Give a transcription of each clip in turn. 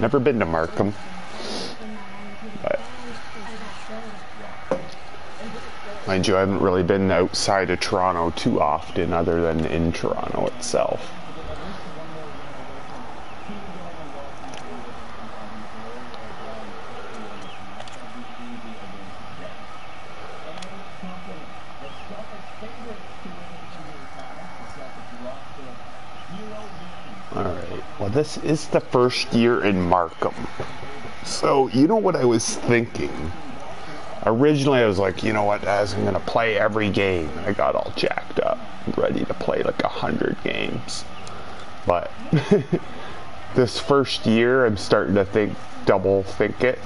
Never been to Markham. But mind you, I haven't really been outside of Toronto too often other than in Toronto itself. Alright, well this is the first year in Markham. So, you know what I was thinking? Originally I was like, you know what, guys, I'm gonna play every game. I got all jacked up, ready to play like a hundred games. But this first year I'm starting to think double think it.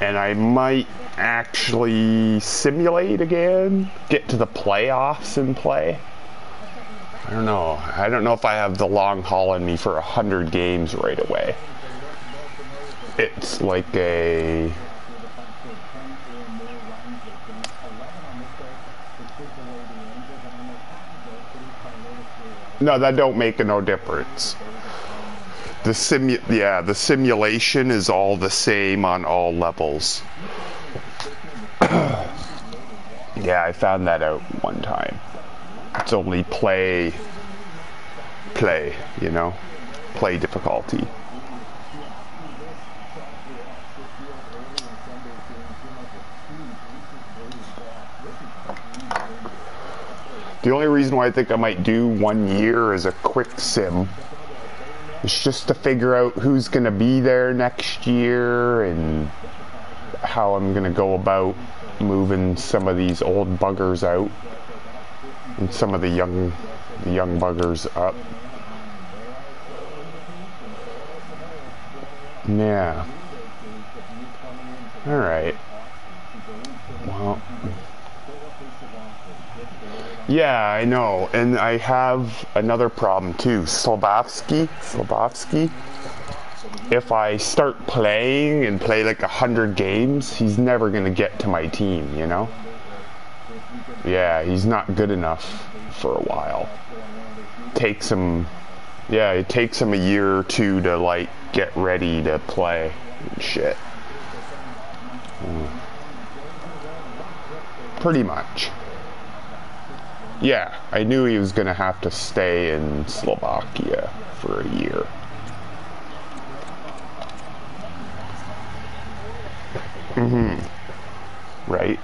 And I might actually simulate again, get to the playoffs and play. I don't know. I don't know if I have the long haul in me for a hundred games right away. It's like a No, that don't make no difference. The simu yeah, the simulation is all the same on all levels. yeah, I found that out one time. It's only play play, you know? Play difficulty. The only reason why I think I might do one year as a quick sim is just to figure out who's going to be there next year and how I'm going to go about moving some of these old buggers out some of the young the young buggers up. Yeah. All right. Well, yeah, I know. And I have another problem too. Slabowski, Slabowski. If I start playing and play like a hundred games, he's never gonna get to my team, you know? Yeah, he's not good enough for a while. Takes him yeah, it takes him a year or two to like get ready to play and shit. Mm. Pretty much. Yeah, I knew he was to have to stay in Slovakia for a year. Mm-hmm. Right.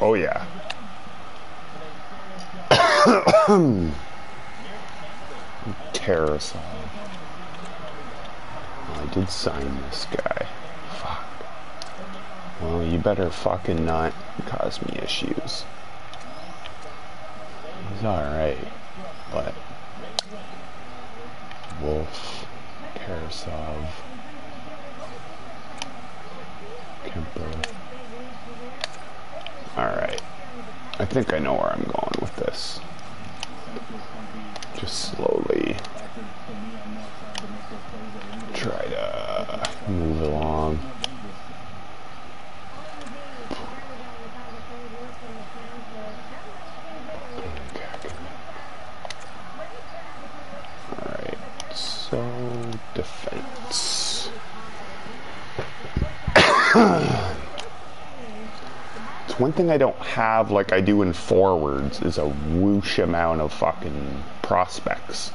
Oh yeah. Terrasol. I did sign this guy. Fuck. Well, you better fucking not cause me issues. He's alright, but... Wolf, Karasov, Kemper... Alright. I think I know where I'm going with this. Just slowly try to move along. Alright, so defense. one thing I don't have like I do in forwards is a whoosh amount of fucking prospects.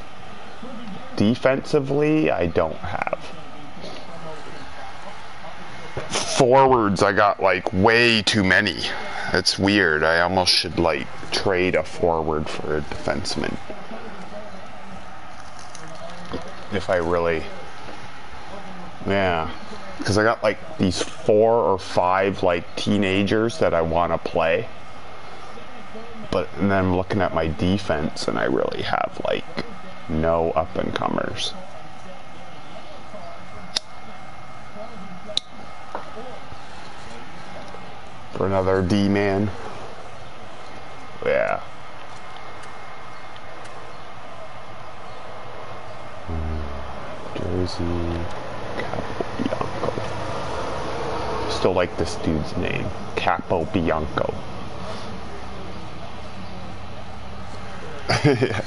Defensively, I don't have. Forwards, I got like way too many. It's weird. I almost should like trade a forward for a defenseman if I really, yeah, because I got like these four or five like teenagers that I want to play, but and then I'm looking at my defense and I really have like no up and comers. For another D man. Yeah. Hmm. Jersey Like this dude's name, Capobianco. yeah.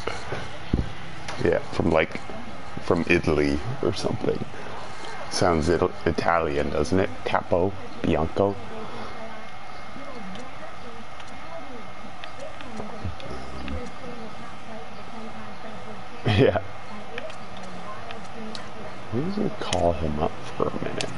yeah, from like from Italy or something. Sounds Ital- Italian, doesn't it? Capo, Bianco. Yeah. Just gonna call him up for a minute.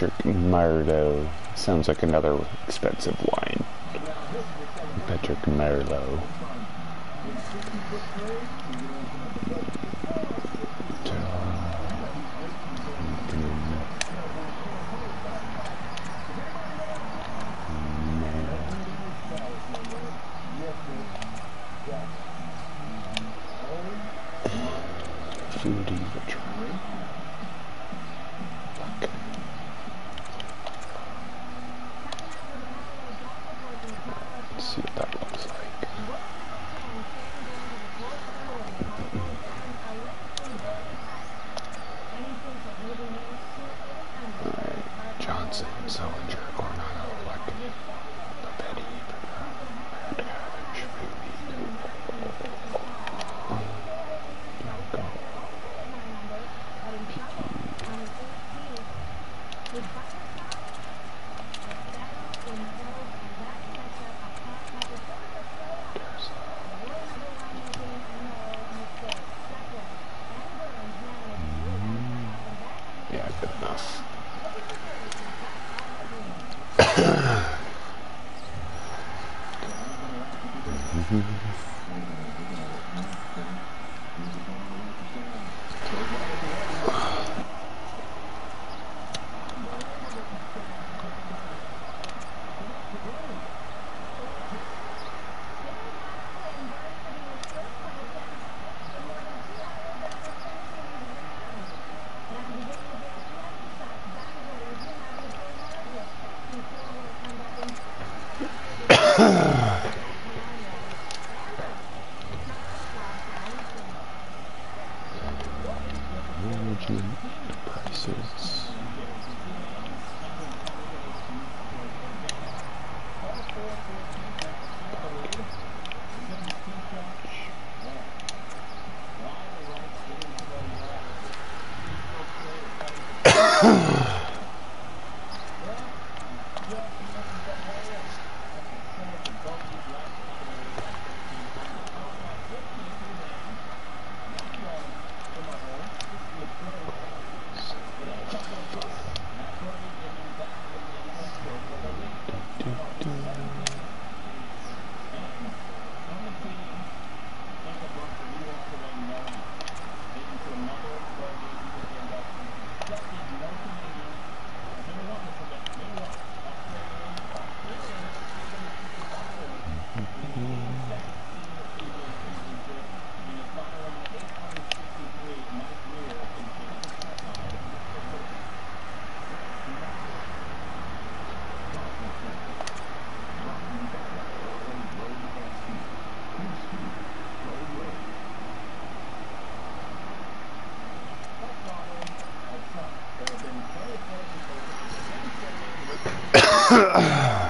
Patrick. Sounds like another expensive wine. Patrick Merlot. Mm-hmm. Russian bastard. Got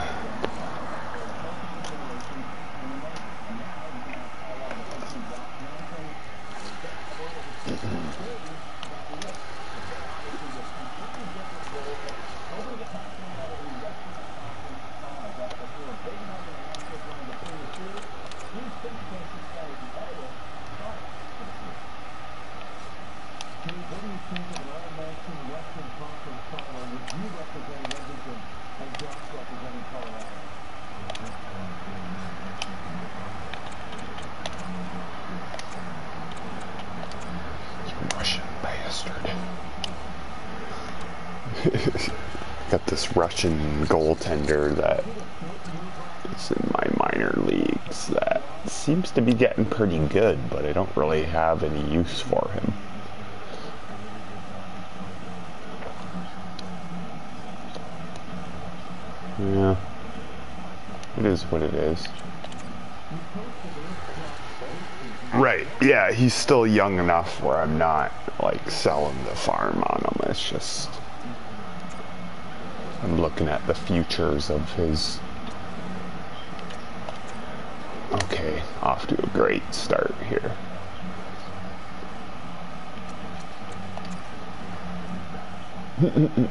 this Russian goaltender that is in my minor leagues that seems to be getting pretty good, but I don't really have any use for him. Yeah. It is what it is. Right. Yeah, he's still young enough where I'm not like selling the farm on him. It's just I'm looking at the futures of his Okay, off to a great start here.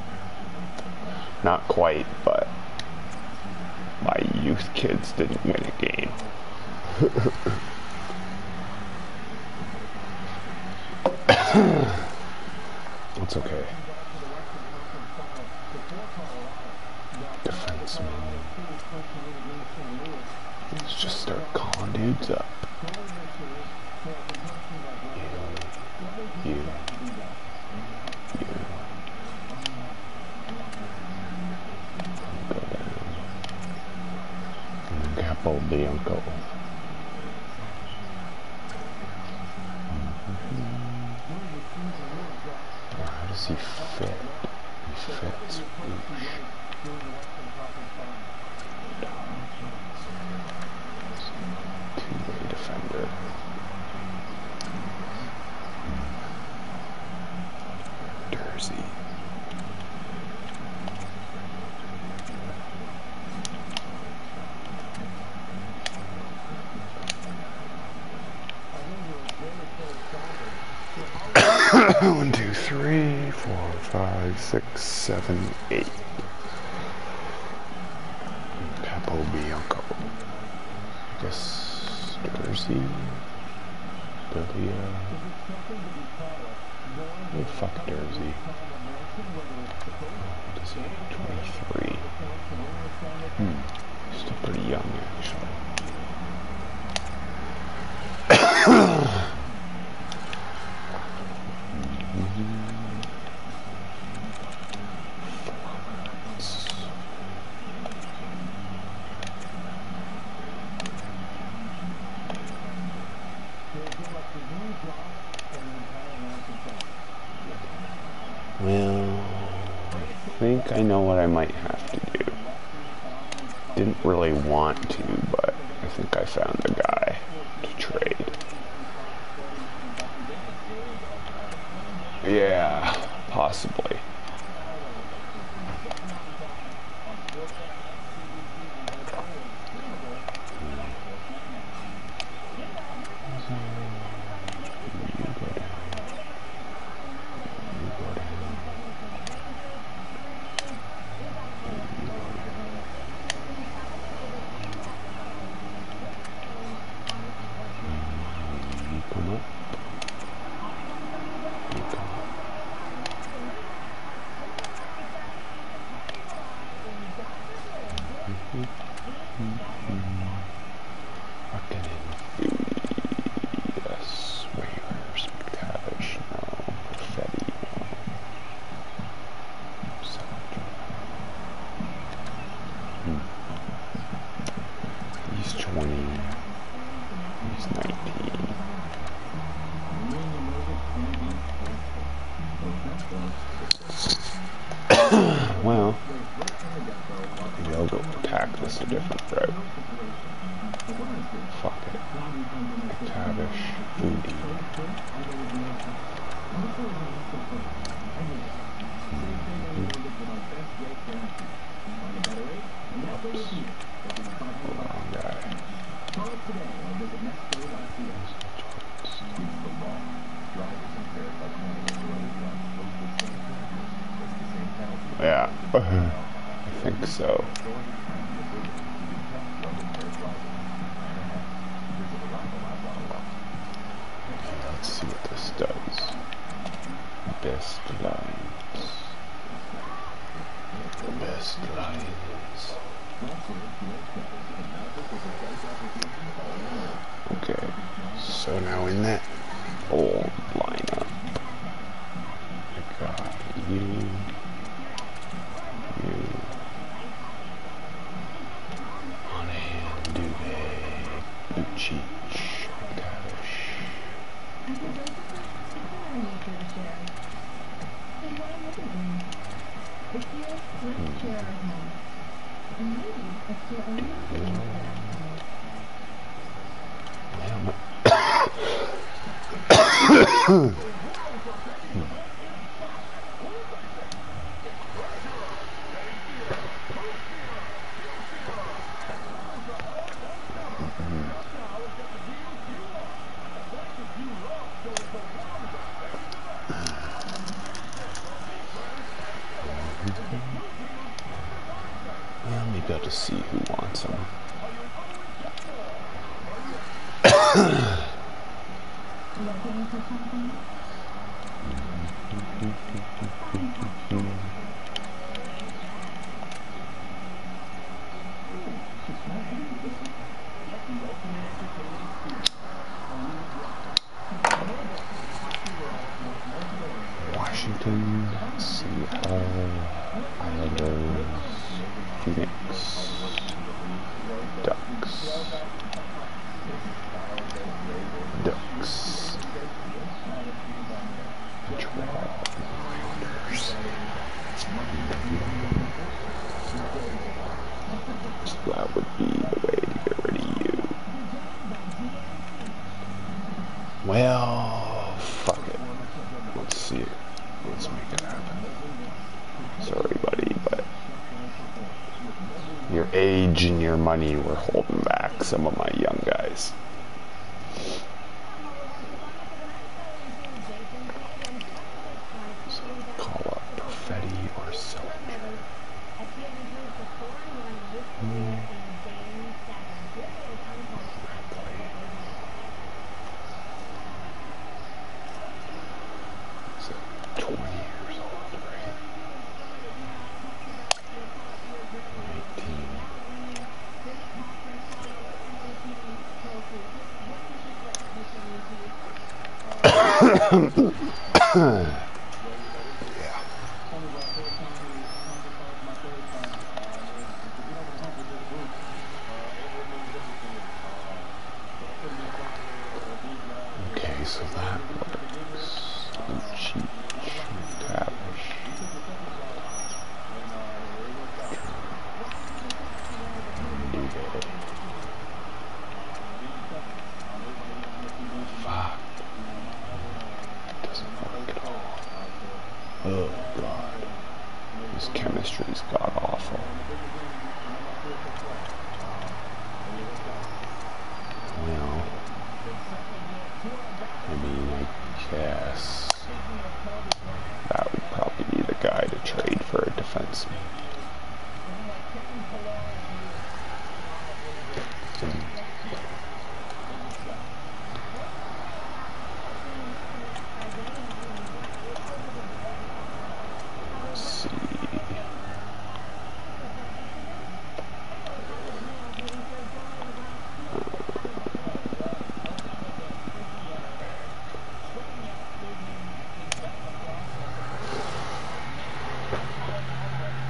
Not quite, but my youth kids didn't win a game. Just start calling dudes up. You. You. You. Go down. Capo Bianco does he fit? He fits. Oosh. Two-way defender. Jersey. One, two, three, four, five, six, seven, eight. Capo Bianco. I guess Jersey. Delia. Oh, fuck Jersey. Does he 23? Hmm. Still pretty young, actually. Well, I think I know what I might have to do. Didn't really want to, but I think I found a old blind. Hmm. money we're holding back some of my young guys.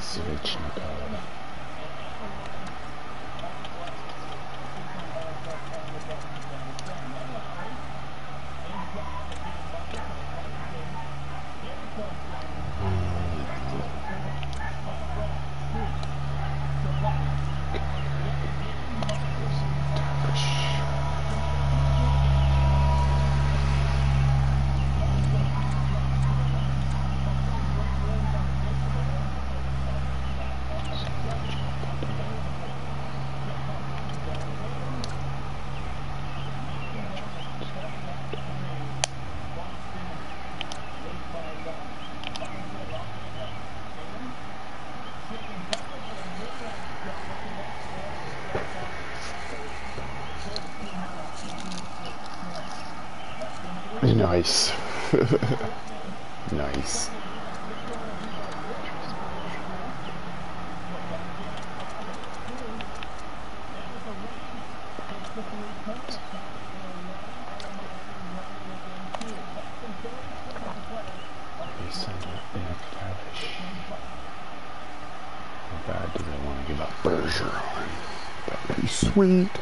Switch, no. sweet.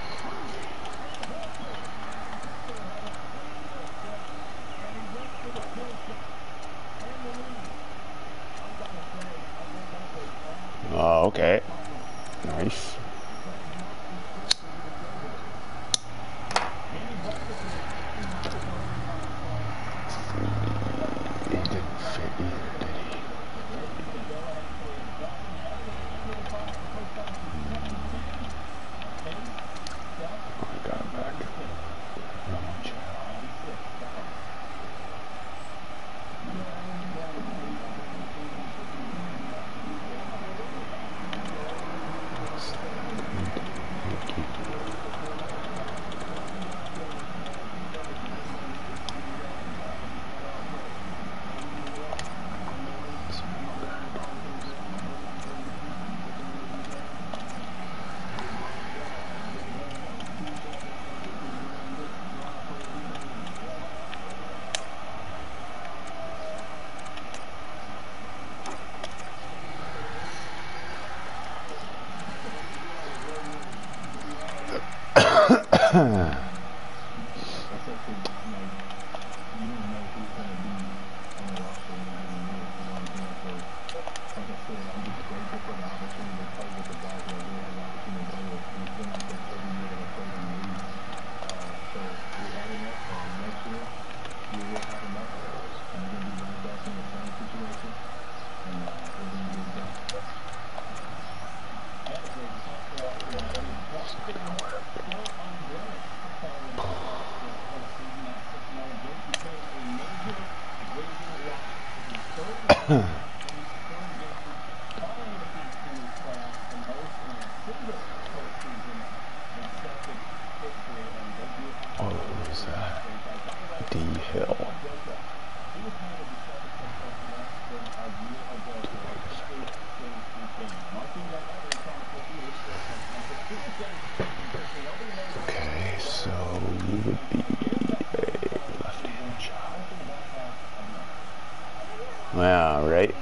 Yeah, right.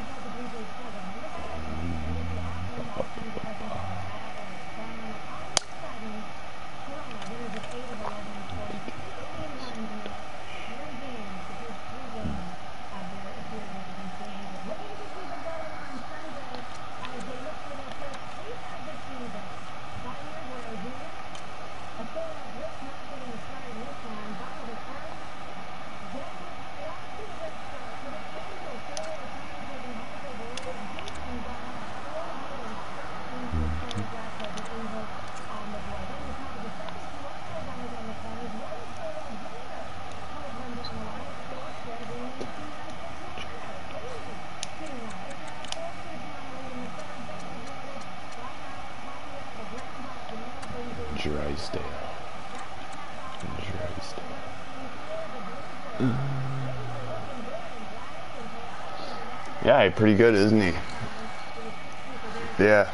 pretty good, isn't he? Yeah.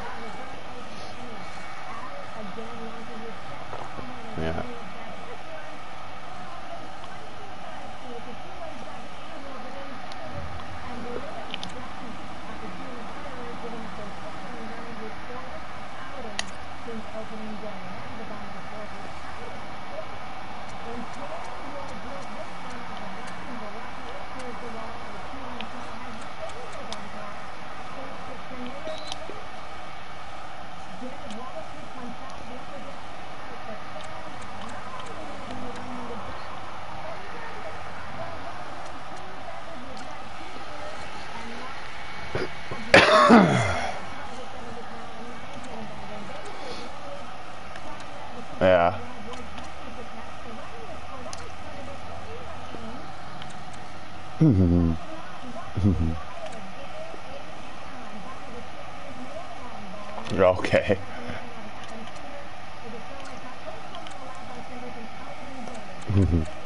Yeah. okay.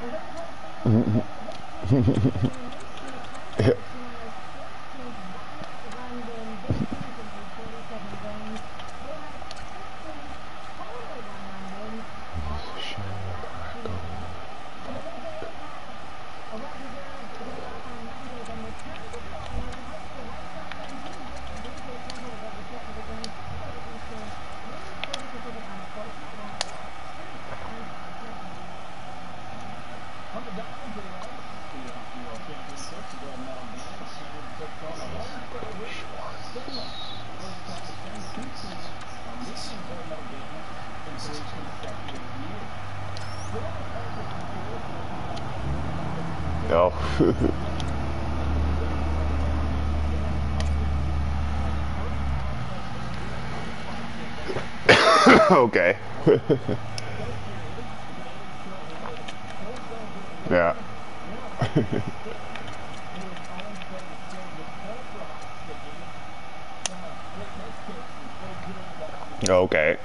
Oh. Oh. okay. yeah. okay.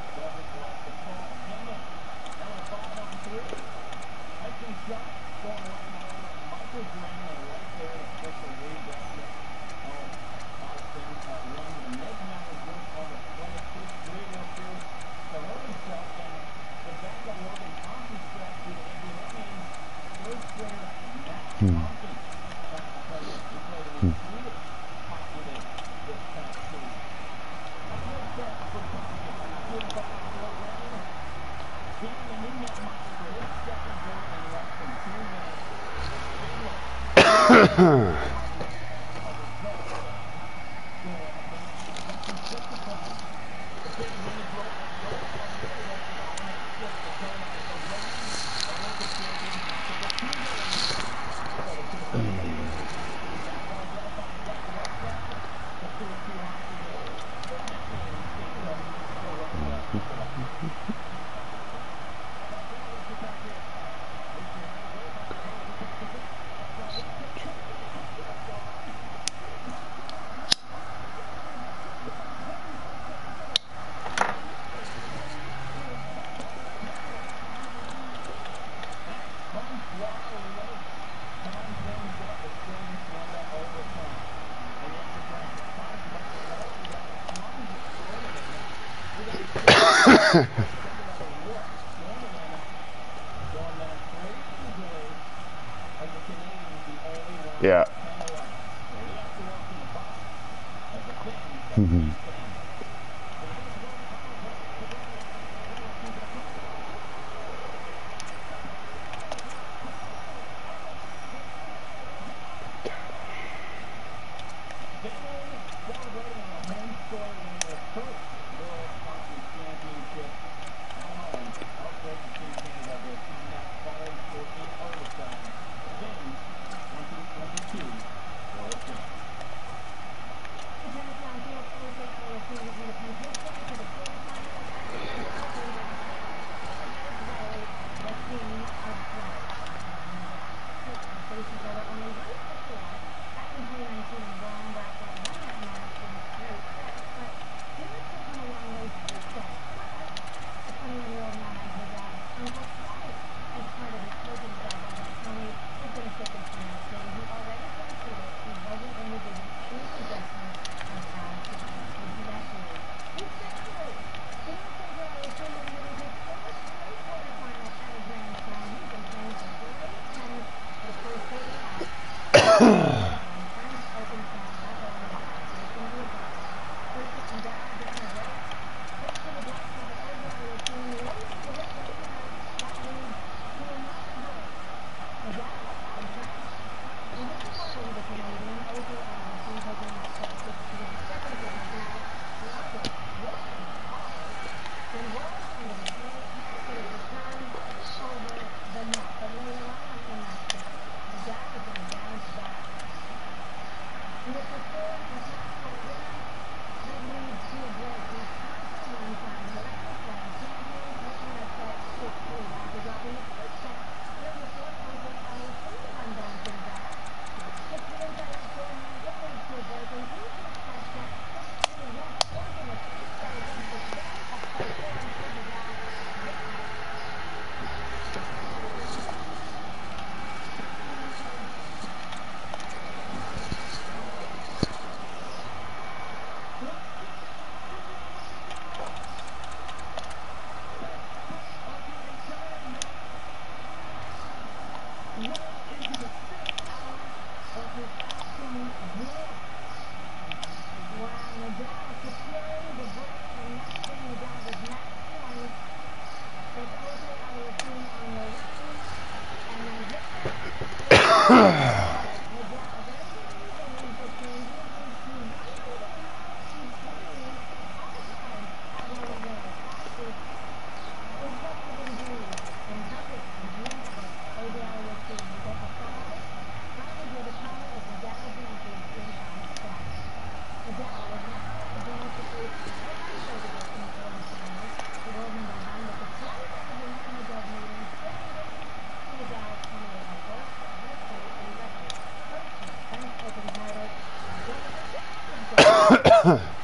Yeah,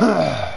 Ah!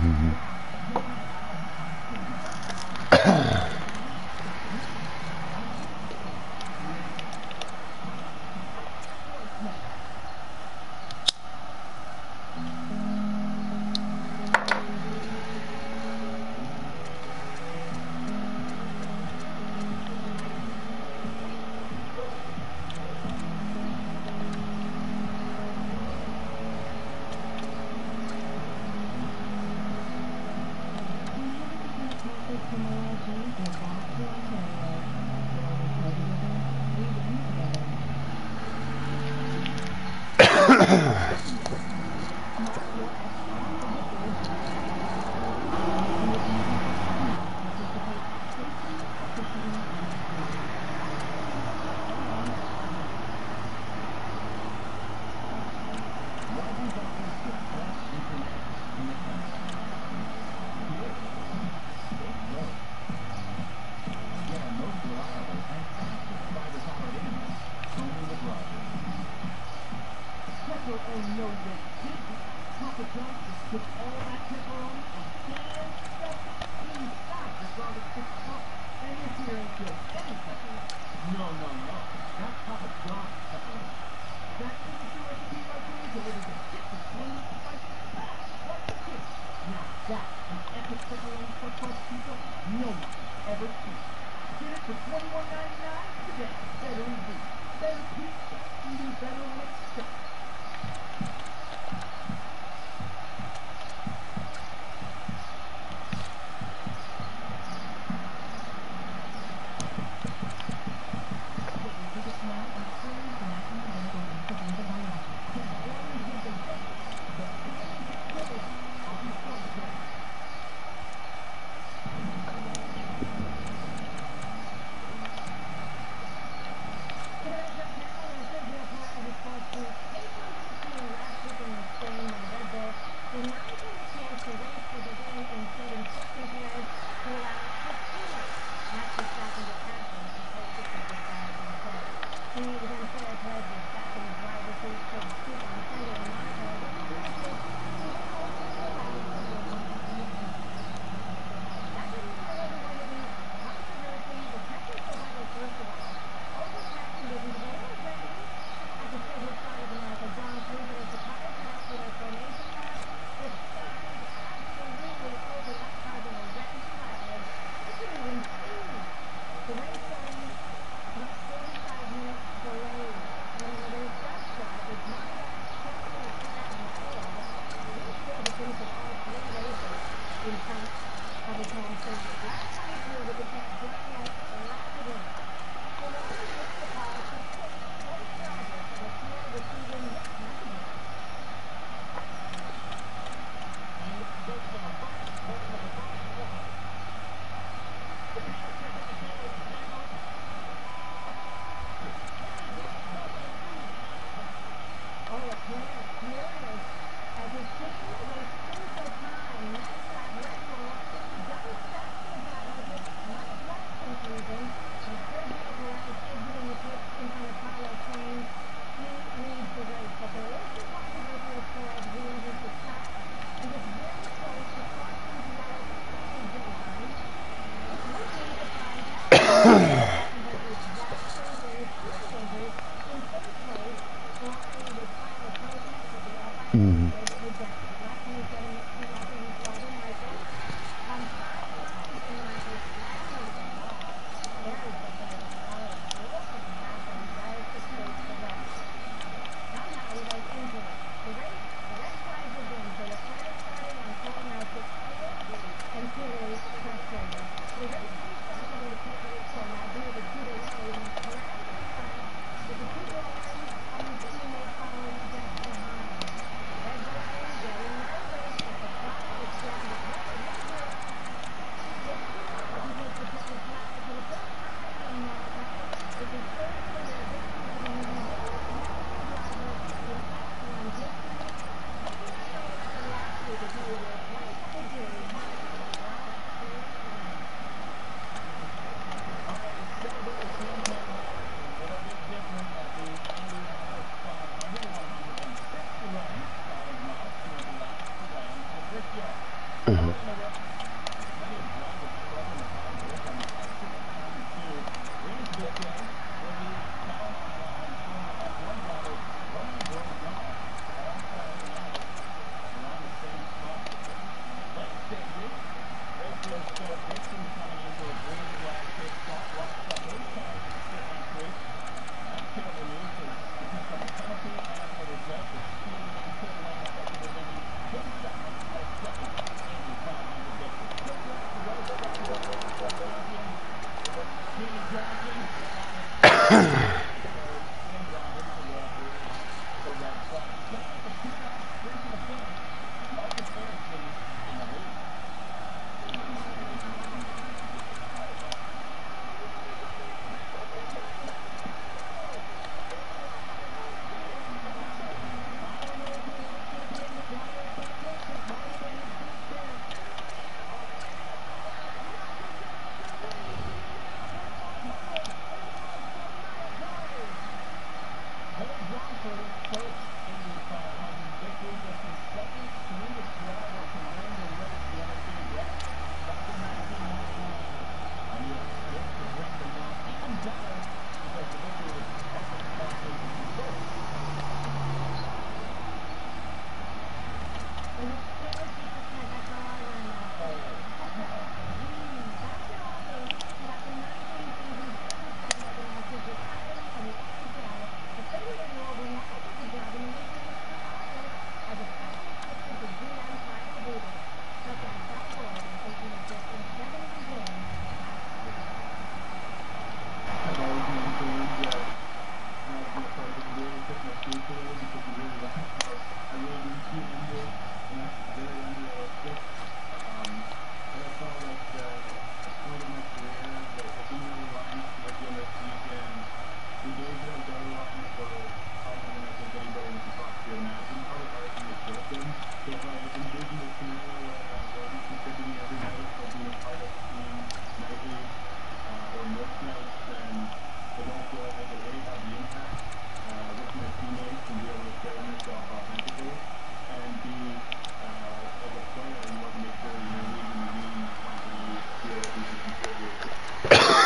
Hey,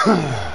You.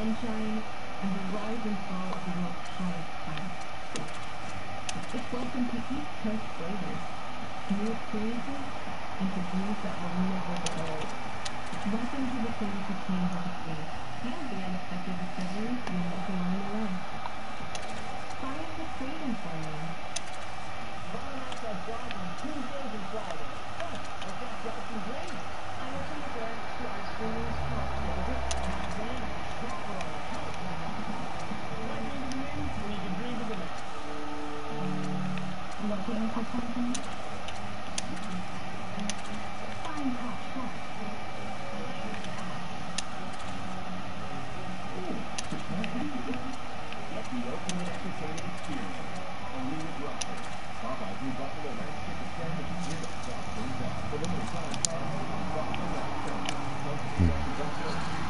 sunshine and the rise and fall of the world's hottest planet. It's welcome to East Coast flavors, new experiences, and to views that will never get old. Welcome to the things that change our space and the unexpected discoveries you make along the way. Find the freedom for you. I open the door to our streaming spot. Looking